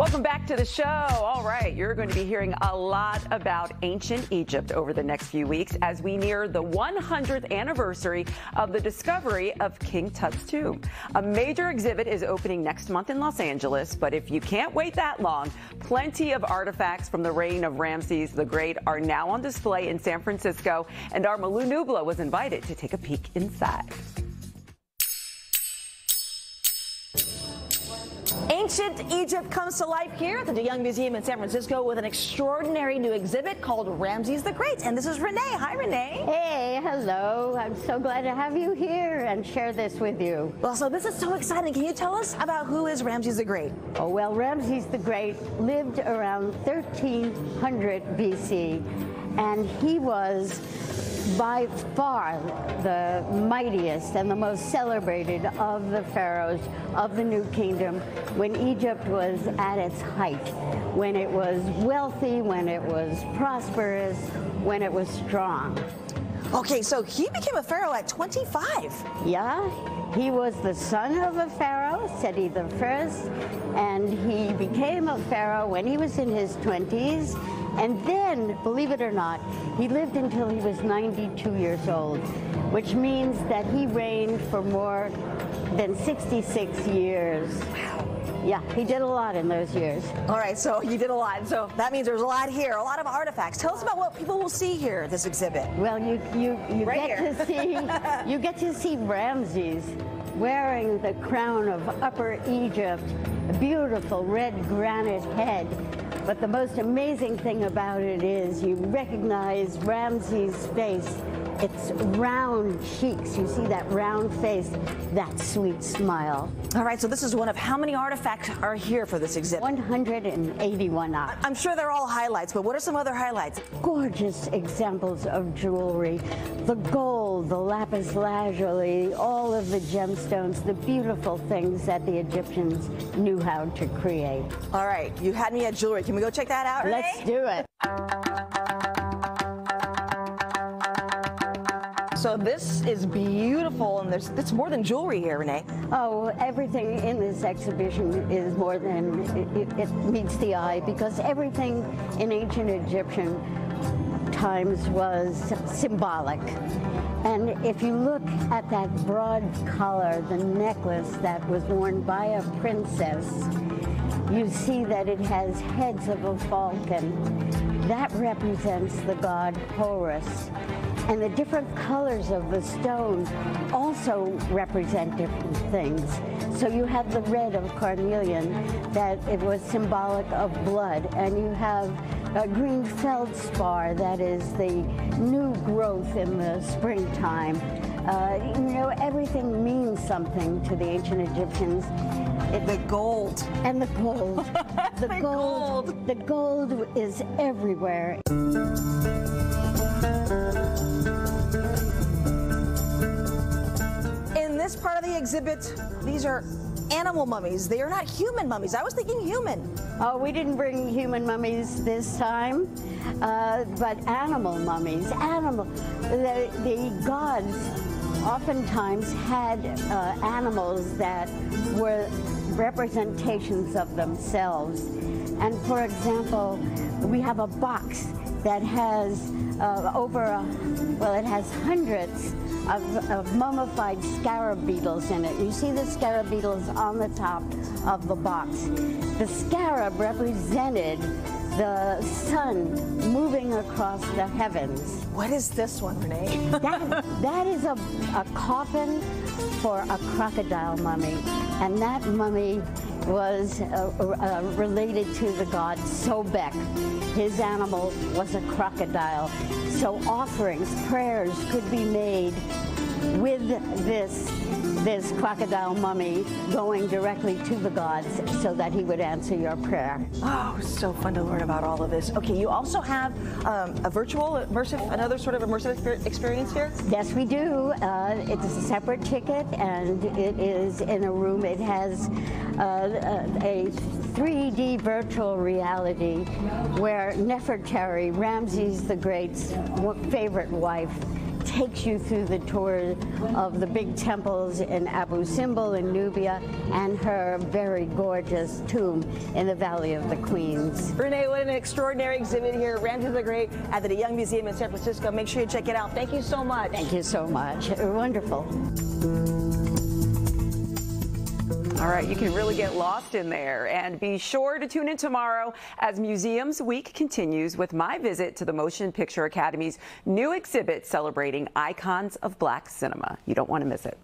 Welcome back to the show. All right, you're going to be hearing a lot about ancient Egypt over the next few weeks as we near the 100th anniversary of the discovery of King Tut's tomb. A major exhibit is opening next month in Los Angeles, but if you can't wait that long, plenty of artifacts from the reign of Ramses the Great are now on display in San Francisco, and our Malou Nubla was invited to take a peek inside. Ancient Egypt comes to life here at the De Young Museum in San Francisco with an extraordinary new exhibit called Ramses the Great. And this is Renee. Hi, Renee. Hey, hello. I'm so glad to have you here and share this with you. Well, so this is so exciting. Can you tell us about who is Ramses the Great? Oh, well, Ramses the Great lived around 1300 BC, and he was by far the mightiest and the most celebrated of the pharaohs of the New Kingdom when Egypt was at its height, when it was wealthy, when it was prosperous, when it was strong. Okay, so he became a pharaoh at 25. Yeah, he was the son of a pharaoh, Seti the first, and he became a pharaoh when he was in his 20s and then, believe it or not, he lived until he was 92 years old, which means that he reigned for more than 66 years. Wow. Yeah, he did a lot in those years. All right, so you did a lot. So that means there's a lot here, a lot of artifacts. Tell us about what people will see here at this exhibit. Well, you you, you right get here. to see you get to see Ramses wearing the crown of Upper Egypt, a beautiful red granite head but the most amazing thing about it is you recognize Ramses' face. It's round cheeks. You see that round face, that sweet smile. All right, so this is one of how many artifacts are here for this exhibit? 181 I'm sure they're all highlights, but what are some other highlights? Gorgeous examples of jewelry. The gold, the lapis lazuli, all of the gemstones, the beautiful things that the Egyptians knew how to create. All right, you had me at jewelry. Can we go check that out, Renee? Let's do it. So this is beautiful, and there's it's more than jewelry here, Renee. Oh, everything in this exhibition is more than it, it meets the eye because everything in ancient Egyptian times was symbolic. And if you look at that broad collar, the necklace that was worn by a princess, you see that it has heads of a falcon. That represents the god Horus. And the different colors of the stone also represent different things. So you have the red of carnelian, that it was symbolic of blood, and you have a green feldspar, that is the new growth in the springtime. Uh, you know, everything means something to the ancient Egyptians. It, the gold. And the gold. the, the gold, gold. The gold is everywhere. Exhibit, these are animal mummies. They are not human mummies. I was thinking human. Oh, we didn't bring human mummies this time, uh, but animal mummies. Animal. The, the gods oftentimes had uh, animals that were representations of themselves. And for example, we have a box that has uh, over, a, well, it has hundreds of, of, mummified scarab beetles in it. You see the scarab beetles on the top of the box. The scarab represented the sun moving across the heavens. What is this one, Renee? that, that is a, a coffin for a crocodile mummy. And that mummy was uh, uh, related to the god Sobek. His animal was a crocodile. So offerings, prayers could be made this this crocodile mummy going directly to the gods so that he would answer your prayer. Oh, so fun to learn about all of this. Okay, you also have um, a virtual immersive, another sort of immersive experience here? Yes, we do. Uh, it's a separate ticket and it is in a room. It has uh, a 3D virtual reality where Nefertari, Ramses the Great's favorite wife, takes you through the tour of the big temples in Abu Simbel in Nubia and her very gorgeous tomb in the Valley of the Queens. Renee, what an extraordinary exhibit here, Ramses the Great at de Young Museum in San Francisco. Make sure you check it out. Thank you so much. Thank you so much. Wonderful. All right, you can really get lost in there. And be sure to tune in tomorrow as Museums Week continues with my visit to the Motion Picture Academy's new exhibit celebrating icons of black cinema. You don't want to miss it.